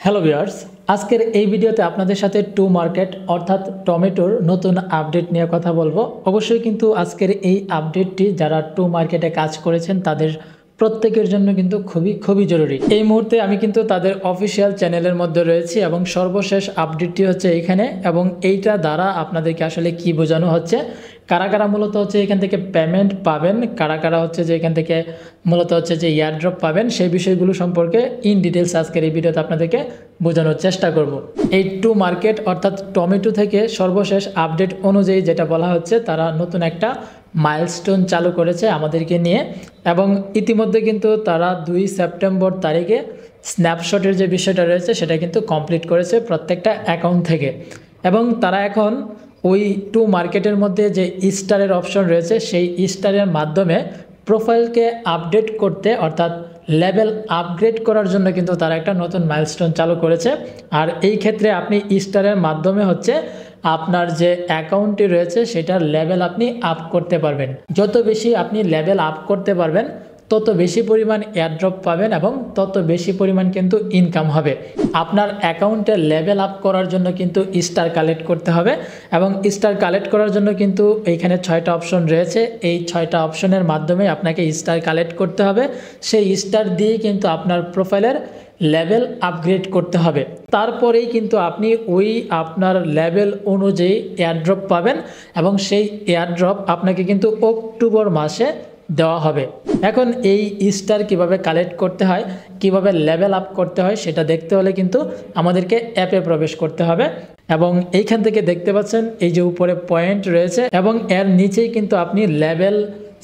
Hello viewers আজকের এই ভিডিওতে আপনাদের সাথে টু মার্কেট অর্থাৎ টমেটোর নতুন আপডেট নিয়ে কথা বলব। অবশ্যই কিন্তু আজকের এই আপডেটটি যারা টু মার্কেটে কাজ করেছেন, তাদের প্রত্যেকের জন্য কিন্তু খুবই খুবই জরুরি। এই মুহূর্তে আমি কিন্তু তাদের অফিসিয়াল চ্যানেলের মধ্যে রয়েছি এবং সর্বশেষ আপডেটটি হচ্ছে এইখানে এবং এইটা দ্বারা আপনাদেরকে আসলে কি বোঝানো হচ্ছে কারা কারা মূলত হচ্ছে এখান থেকে পেমেন্ট পাবেন? কারা কারা হচ্ছে যে এখান থেকে মূলত হচ্ছে যে ইয়ারড্রপ পাবেন? সেই বিষয়গুলো সম্পর্কে ইন ডিটেলস আজকের এই ভিডিওতে আপনাদেরকে বোঝানোর চেষ্টা করব। এই টু মার্কেট অর্থাৎ টমেটো থেকে সর্বশেষ আপডেট অনুযায়ী যেটা বলা হচ্ছে, তারা নতুন একটা মাইলস্টোন চালু করেছে আমাদেরকে নিয়ে এবং ইতিমধ্যে কিন্তু তারা দুই সেপ্টেম্বর তারিখে স্ন্যাপশটের যে বিষয়টা রয়েছে, সেটা কিন্তু কমপ্লিট করেছে প্রত্যেকটা অ্যাকাউন্ট থেকে। এবং তারা এখন ওই টু মার্কেটের মধ্যে যে স্টারের অপশন রয়েছে, সেই স্টারের মাধ্যমে প্রোফাইলকে আপডেট করতে, অর্থাৎ লেভেল আপগ্রেড করার জন্য কিন্তু তারা একটা নতুন মাইলস্টোন চালু করেছে। আর এই ক্ষেত্রে আপনি স্টারের মাধ্যমে হচ্ছে আপনার যে অ্যাকাউন্টটি রয়েছে, সেটার লেভেল আপনি আপ করতে পারবেন। যত বেশি আপনি লেভেল আপ করতে পারবেন তত বেশি পরিমাণ এয়ারড্রপ পাবেন এবং তত বেশি পরিমাণ কিন্তু ইনকাম হবে। আপনার অ্যাকাউন্টের লেভেল আপ করার জন্য কিন্তু স্টার কালেক্ট করতে হবে এবং স্টার কালেক্ট করার জন্য কিন্তু এইখানে ছয়টা অপশন রয়েছে। এই ছয়টা অপশনের মাধ্যমে আপনাকে স্টার কালেক্ট করতে হবে। সেই স্টার দিয়েই কিন্তু আপনার প্রোফাইলের লেভেল আপগ্রেড করতে হবে। তারপরেই কিন্তু আপনি ওই আপনার লেভেল অনুযায়ী এয়ারড্রপ পাবেন এবং সেই এয়ারড্রপ আপনাকে কিন্তু অক্টোবর মাসে দেওয়া হবে। এখন এই স্টার কীভাবে কালেক্ট করতে হয়, কীভাবে লেভেল আপ করতে হয়, সেটা দেখতে হলে কিন্তু আমাদেরকে অ্যাপে প্রবেশ করতে হবে। এবং এইখান থেকে দেখতে পাচ্ছেন, এই যে উপরে পয়েন্ট রয়েছে, এবং এর নিচেই কিন্তু আপনি লেভেল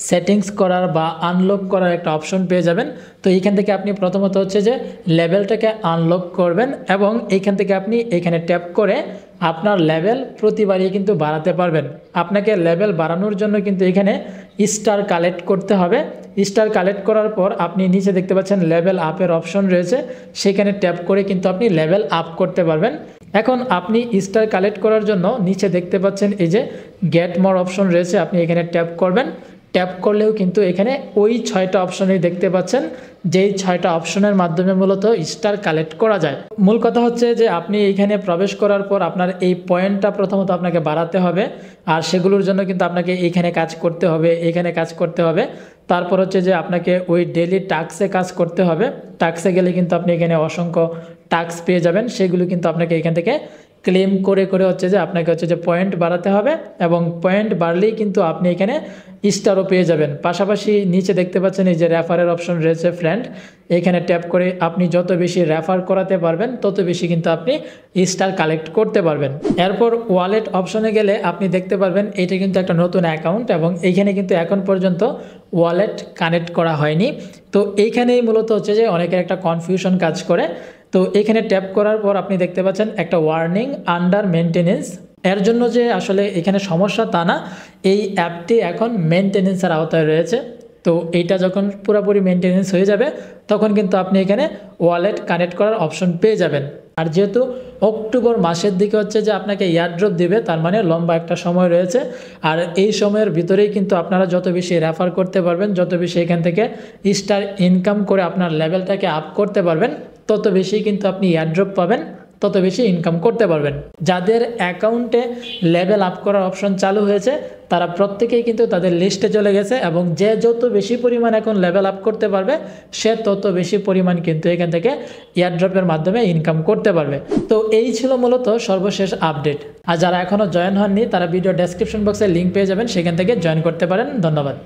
সেটিংস করার বা আনলক করার একটা অপশন পেয়ে যাবেন। তো এইখান থেকে আপনি প্রথমত হচ্ছে যে লেভেলটাকে আনলক করবেন এবং এইখান থেকে আপনি এখানে ট্যাপ করে আপনার লেভেল প্রতিবারই কিন্তু বাড়াতে পারবেন। আপনাকে লেভেল বাড়ানোর জন্য কিন্তু এখানে স্টার কালেক্ট করতে হবে। স্টার কালেক্ট করার পর আপনি নিচে দেখতে পাচ্ছেন লেভেল আপের অপশন রয়েছে। সেখানে ট্যাপ করে কিন্তু আপনি লেভেল আপ করতে পারবেন। এখন আপনি স্টার কালেক্ট করার জন্য নিচে দেখতে পাচ্ছেন এই যে গেট মোর অপশন রয়েছে, আপনি এখানে ট্যাপ করবেন। ট্যাপ করলেও কিন্তু এখানে ওই ছয়টা অপশনেই দেখতে পাচ্ছেন, যেই ছয়টা অপশনের মাধ্যমে মূলত স্টার কালেক্ট করা যায়। মূল কথা হচ্ছে যে আপনি এইখানে প্রবেশ করার পর আপনার এই পয়েন্টটা প্রথমত আপনাকে বাড়াতে হবে, আর সেগুলোর জন্য কিন্তু আপনাকে এইখানে কাজ করতে হবে এইখানে কাজ করতে হবে। তারপর হচ্ছে যে আপনাকে ওই ডেলি টাক্সে কাজ করতে হবে। টাক্সে গেলে কিন্তু আপনি এখানে অসংখ্য টাক্স পেয়ে যাবেন, সেগুলো কিন্তু আপনাকে এখান থেকে ক্লেম করে করে হচ্ছে যে আপনাকে হচ্ছে যে পয়েন্ট বাড়াতে হবে এবং পয়েন্ট বাড়লেই কিন্তু আপনি এখানে স্টারও পেয়ে যাবেন। পাশাপাশি নিচে দেখতে পাচ্ছেন এই যে রেফারের অপশন রয়েছে ফ্রেন্ড এখানে ট্যাপ করে আপনি যত বেশি রেফার করাতে পারবেন, তত বেশি কিন্তু আপনি স্টার কালেক্ট করতে পারবেন। এরপর ওয়ালেট অপশনে গেলে আপনি দেখতে পারবেন এটা কিন্তু একটা নতুন অ্যাকাউন্ট এবং এইখানে কিন্তু এখন পর্যন্ত ওয়ালেট কানেক্ট করা হয়নি। তো এইখানেই মূলত হচ্ছে যে অনেকের একটা কনফিউশন কাজ করে। তো এখানে ট্যাপ করার পর আপনি দেখতে পাচ্ছেন একটা ওয়ার্নিং আন্ডার মেনটেনেন্স এর জন্য যে আসলে এখানে সমস্যা তা না, এই অ্যাপটি এখন মেনটেনেন্সের আওতায় রয়েছে। তো এইটা যখন পুরোপুরি মেনটেনেন্স হয়ে যাবে, তখন কিন্তু আপনি এখানে ওয়ালেট কানেক্ট করার অপশন পেয়ে যাবেন। আর যেহেতু অক্টোবর মাসের দিকে হচ্ছে যে আপনাকে ইয়ারড্রপ দিবে, তার মানে লম্বা একটা সময় রয়েছে। আর এই সময়ের ভিতরেই কিন্তু আপনারা যত বেশি রেফার করতে পারবেন, যত বেশি এখান থেকে স্টার ইনকাম করে আপনার লেভেলটাকে আপ করতে পারবেন তত বেশি কিন্তু আপনি ইয়ারড্রপ পাবেন, তত বেশি ইনকাম করতে পারবেন। যাদের অ্যাকাউন্টে লেভেল আপ করার অপশন চালু হয়েছে, তারা প্রত্যেকেই কিন্তু তাদের লিস্টে চলে গেছে এবং যে যত বেশি পরিমাণ এখন লেভেল আপ করতে পারবে, সে তত বেশি পরিমাণ কিন্তু এখান থেকে ইয়ারড্রপের মাধ্যমে ইনকাম করতে পারবে। তো এই ছিল মূলত সর্বশেষ আপডেট আর যারা এখনও জয়েন হননি, তারা ভিডিও ডেসক্রিপশন বক্সে লিঙ্ক পেয়ে যাবেন, সেখান থেকে জয়েন করতে পারেন। ধন্যবাদ।